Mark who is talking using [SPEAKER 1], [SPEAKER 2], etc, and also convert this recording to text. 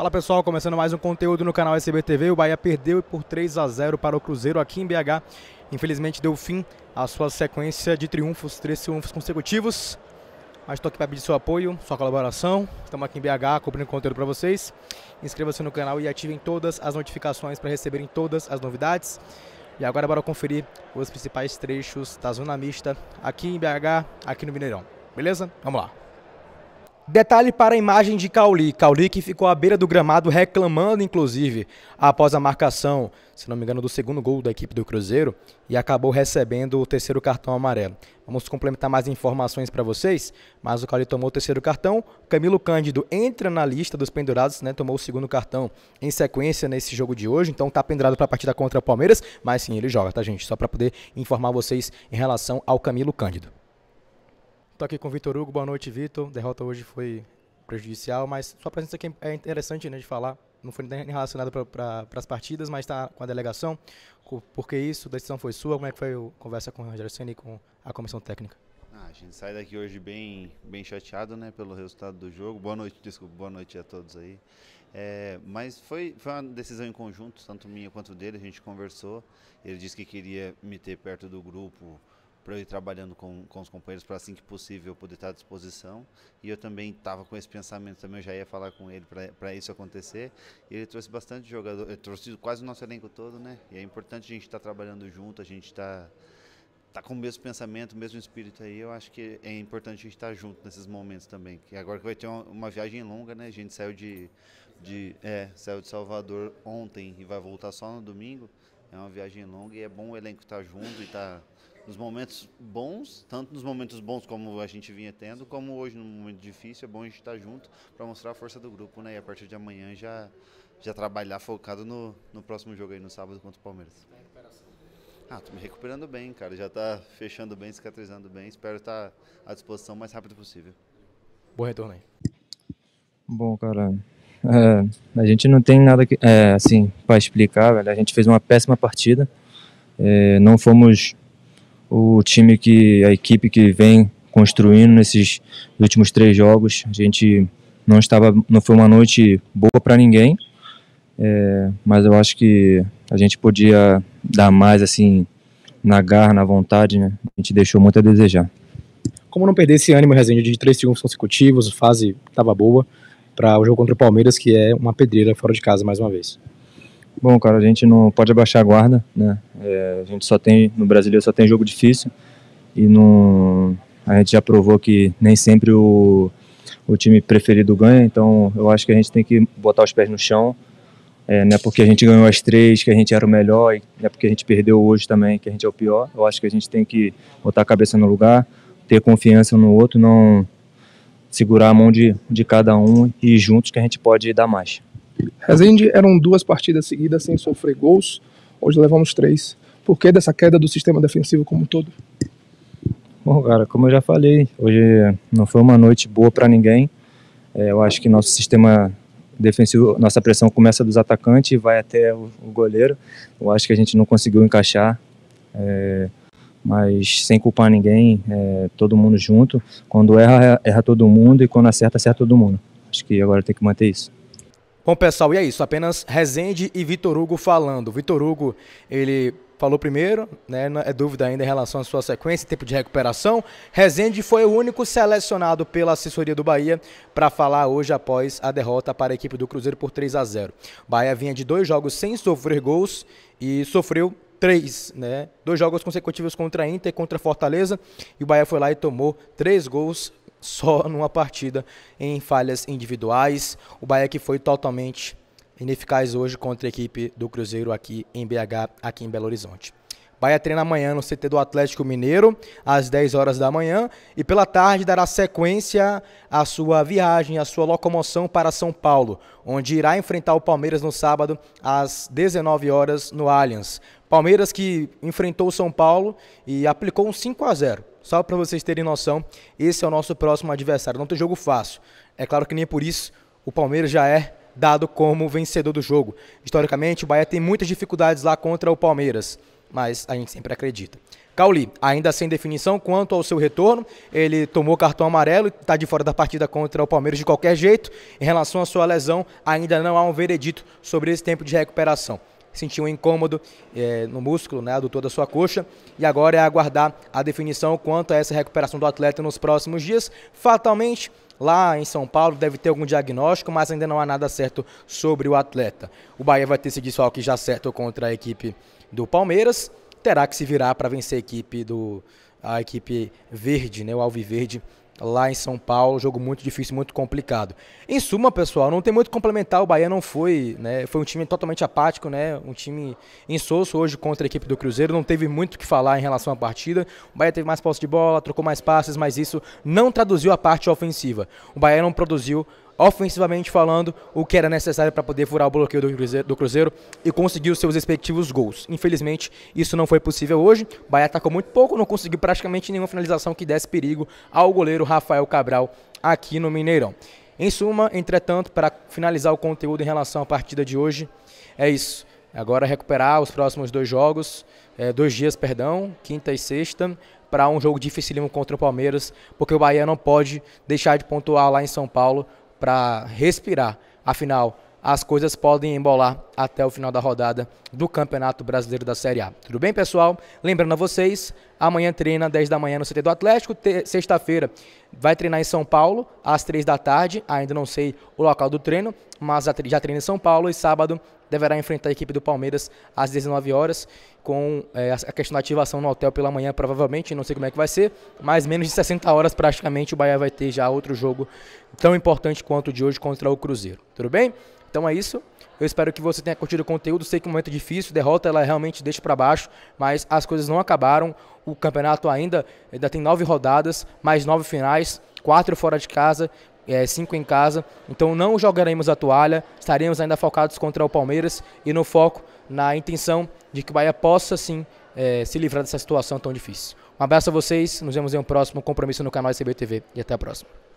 [SPEAKER 1] Fala pessoal, começando mais um conteúdo no canal SBTV. O Bahia perdeu por 3 a 0 para o Cruzeiro aqui em BH. Infelizmente deu fim à sua sequência de triunfos, três triunfos consecutivos. Mas estou aqui para pedir seu apoio, sua colaboração. Estamos aqui em BH cobrindo conteúdo para vocês. Inscreva-se no canal e ativem todas as notificações para receberem todas as novidades. E agora bora conferir os principais trechos da zona mista aqui em BH, aqui no Mineirão. Beleza? Vamos lá. Detalhe para a imagem de Cauli. Cauli que ficou à beira do gramado reclamando, inclusive, após a marcação, se não me engano, do segundo gol da equipe do Cruzeiro e acabou recebendo o terceiro cartão amarelo. Vamos complementar mais informações para vocês, mas o Cauli tomou o terceiro cartão. Camilo Cândido entra na lista dos pendurados, né? Tomou o segundo cartão em sequência nesse jogo de hoje, então está pendurado para a partida contra o Palmeiras, mas sim, ele joga, tá, gente? Só para poder informar vocês em relação ao Camilo Cândido. Estou aqui com o Vitor Hugo. Boa noite, Vitor. Derrota hoje foi prejudicial, mas sua presença aqui é interessante né, de falar. Não foi nem relacionada para as partidas, mas está com a delegação. Por que isso? A decisão foi sua? Como é que foi a conversa com o Rogério Senna e com a comissão técnica?
[SPEAKER 2] Ah, a gente sai daqui hoje bem, bem chateado né, pelo resultado do jogo. Boa noite, desculpa, boa noite a todos aí. É, mas foi, foi uma decisão em conjunto, tanto minha quanto dele. A gente conversou. Ele disse que queria me ter perto do grupo para eu ir trabalhando com, com os companheiros para assim que possível poder estar à disposição. E eu também estava com esse pensamento, também eu já ia falar com ele para isso acontecer. E ele trouxe bastante jogador, ele trouxe quase o nosso elenco todo, né? E é importante a gente estar tá trabalhando junto, a gente está tá com o mesmo pensamento, o mesmo espírito aí. Eu acho que é importante a gente estar tá junto nesses momentos também. Que agora que vai ter uma, uma, viagem longa, né? A gente saiu de, de, é, saiu de Salvador ontem e vai voltar só no domingo. É uma viagem longa e é bom o elenco estar tá junto e estar tá nos momentos bons, tanto nos momentos bons como a gente vinha tendo, como hoje no momento difícil, é bom a gente estar junto para mostrar a força do grupo, né? E a partir de amanhã já, já trabalhar focado no, no próximo jogo aí no sábado contra o Palmeiras. Ah, tô me recuperando bem, cara. Já tá fechando bem, cicatrizando bem. Espero estar à disposição o mais rápido possível.
[SPEAKER 1] Bom retorno aí.
[SPEAKER 3] Bom, cara, é, a gente não tem nada que, é, assim para explicar, velho. A gente fez uma péssima partida. É, não fomos o time que a equipe que vem construindo nesses últimos três jogos. A gente não estava, não foi uma noite boa para ninguém, é, mas eu acho que a gente podia dar mais assim na garra, na vontade, né? A gente deixou muito a desejar.
[SPEAKER 1] Como não perder esse ânimo, Resende, de três triunfos consecutivos, fase estava boa para o jogo contra o Palmeiras, que é uma pedreira fora de casa mais uma vez.
[SPEAKER 3] Bom, cara, a gente não pode abaixar a guarda, né? É, a gente só tem, no brasileiro só tem jogo difícil e no, a gente já provou que nem sempre o, o time preferido ganha, então eu acho que a gente tem que botar os pés no chão. É, não é porque a gente ganhou as três que a gente era o melhor, e não é porque a gente perdeu hoje também que a gente é o pior. Eu acho que a gente tem que botar a cabeça no lugar, ter confiança no outro, não segurar a mão de, de cada um e juntos que a gente pode dar mais.
[SPEAKER 4] Resende eram duas partidas seguidas sem sofrer gols, hoje levamos três. Por que dessa queda do sistema defensivo como um todo?
[SPEAKER 3] Bom, cara, como eu já falei, hoje não foi uma noite boa para ninguém. É, eu acho que nosso sistema defensivo, nossa pressão começa dos atacantes e vai até o, o goleiro. Eu acho que a gente não conseguiu encaixar, é, mas sem culpar ninguém, é, todo mundo junto. Quando erra, erra todo mundo e quando acerta, acerta todo mundo. Acho que agora tem que manter isso.
[SPEAKER 1] Bom, pessoal, e é isso. Apenas Rezende e Vitor Hugo falando. Vitor Hugo, ele falou primeiro, né? É dúvida ainda em relação à sua sequência, tempo de recuperação. Rezende foi o único selecionado pela assessoria do Bahia para falar hoje após a derrota para a equipe do Cruzeiro por 3 a 0. Bahia vinha de dois jogos sem sofrer gols e sofreu três, né? Dois jogos consecutivos contra a Inter e contra a Fortaleza. E o Bahia foi lá e tomou três gols só numa partida em falhas individuais. O Bahia que foi totalmente ineficaz hoje contra a equipe do Cruzeiro aqui em BH, aqui em Belo Horizonte. Bahia treina amanhã no CT do Atlético Mineiro, às 10 horas da manhã, e pela tarde dará sequência à sua viagem, à sua locomoção para São Paulo, onde irá enfrentar o Palmeiras no sábado, às 19 horas, no Allianz. Palmeiras que enfrentou o São Paulo e aplicou um 5 a 0 só para vocês terem noção, esse é o nosso próximo adversário. Não tem jogo fácil. É claro que nem por isso o Palmeiras já é dado como vencedor do jogo. Historicamente, o Bahia tem muitas dificuldades lá contra o Palmeiras. mas a gente sempre acredita. Cauli, ainda sem definição quanto ao seu retorno, ele tomou cartão amarelo e está de fora da partida contra o Palmeiras de qualquer jeito. Em relação à sua lesão, ainda não há um veredito sobre esse tempo de recuperação. Sentiu um incômodo é, no músculo, né, adutor da sua coxa, e agora é aguardar a definição quanto a essa recuperação do atleta nos próximos dias. Fatalmente, lá em São Paulo deve ter algum diagnóstico, mas ainda não há nada certo sobre o atleta. O Bahia vai ter esse desfalque já certo contra a equipe do Palmeiras terá que se virar para vencer a equipe do a equipe verde, né, o Alviverde, lá em São Paulo, jogo muito difícil, muito complicado. Em suma, pessoal, não tem muito complementar, o Bahia não foi, né, foi um time totalmente apático, né, um time insosso hoje contra a equipe do Cruzeiro, não teve muito o que falar em relação à partida. O Bahia teve mais posse de bola, trocou mais passes, mas isso não traduziu a parte ofensiva. O Bahia não produziu ofensivamente falando, o que era necessário para poder furar o bloqueio do Cruzeiro, do Cruzeiro, e conseguir os seus respectivos gols. Infelizmente, isso não foi possível hoje. O Bahia atacou muito pouco, não conseguiu praticamente nenhuma finalização que desse perigo ao goleiro Rafael Cabral aqui no Mineirão. Em suma, entretanto, para finalizar o conteúdo em relação à partida de hoje, é isso. Agora recuperar os próximos dois jogos, é, dois dias, perdão, quinta e sexta, para um jogo dificílimo contra o Palmeiras, porque o Bahia não pode deixar de pontuar lá em São Paulo para respirar. Afinal, as coisas podem embolar até o final da rodada do Campeonato Brasileiro da Série A. Tudo bem, pessoal? Lembrando a vocês, amanhã treina 10 da manhã no CT do Atlético, sexta-feira vai treinar em São Paulo às 3 da tarde, ainda não sei o local do treino, mas já treina em São Paulo e sábado deverá enfrentar a equipe do Palmeiras às 19 horas, com é, a questão da ativação no hotel pela manhã, provavelmente, não sei como é que vai ser, mas menos de 60 horas praticamente o Bahia vai ter já outro jogo tão importante quanto o de hoje contra o Cruzeiro. Tudo bem? Então é isso. Eu espero que você tenha curtido o conteúdo. Sei que é um momento difícil, derrota ela realmente deixa para baixo, mas as coisas não acabaram. O campeonato ainda, ainda tem nove rodadas, mais nove finais, quatro fora de casa é, cinco em casa. Então não jogaremos a toalha, estaremos ainda focados contra o Palmeiras e no foco, na intenção de que o Bahia possa sim é, se livrar dessa situação tão difícil. Um abraço a vocês, nos vemos em um próximo compromisso no canal SBTV e até a próxima.